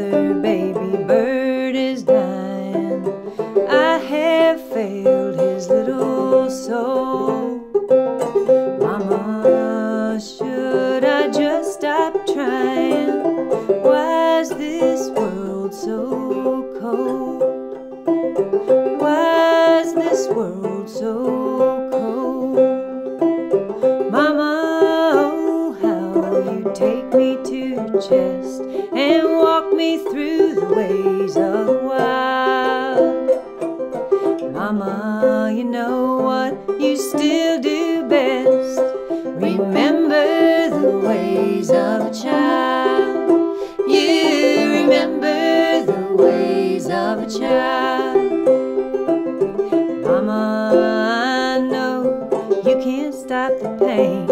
another baby bird. Walk me through the ways of the wild. Mama, you know what you still do best. Remember the ways of a child. You remember the ways of a child. Mama, I know you can't stop the pain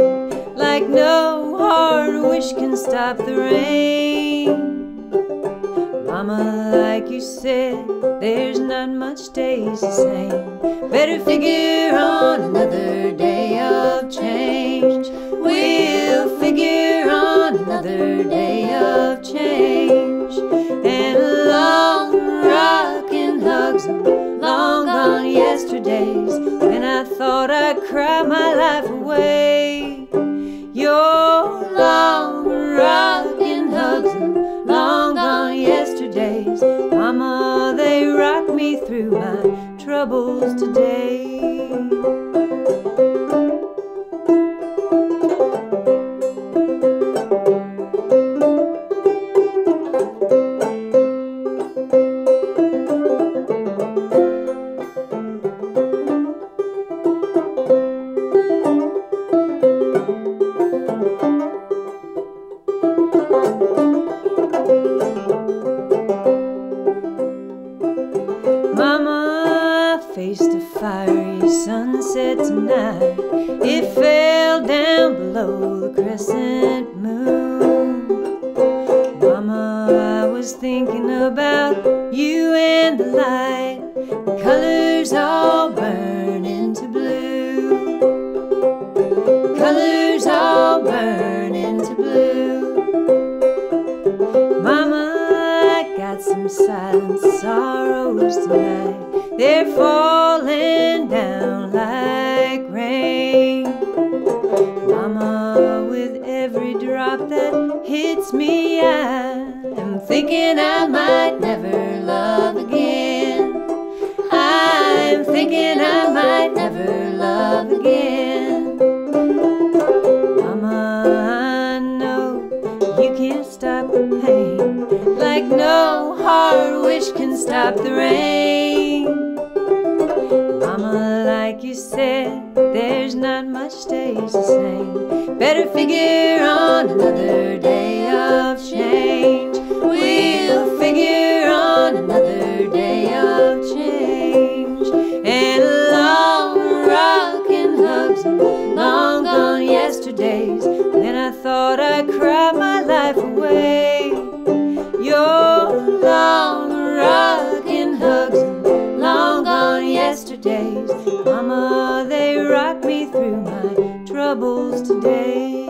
like no hard wish can stop the rain. Mama, like you said, there's not much days the same. Better figure on another day of change. We'll figure on another day of change. And long rocking hugs long gone yesterdays when I thought I'd cry my life away. Troubles today. It fell down below the crescent moon. Mama, I was thinking about you and the light. The colors all burn into blue. Colors all burn into blue. Mama, I got some silent sorrows tonight. They're falling down like rain. Mama, with every drop that hits me, I'm thinking I might never love again. I'm thinking I might never love again. Mama, I know you can't stop the pain like no hard wish can stop the rain. The same. Better figure on another day of change. We'll figure on another day of change. And long rocking hugs long gone yesterdays when I thought I'd cry my life away. Your long rocking hugs long gone yesterdays, Mama, they rock me through my troubles today.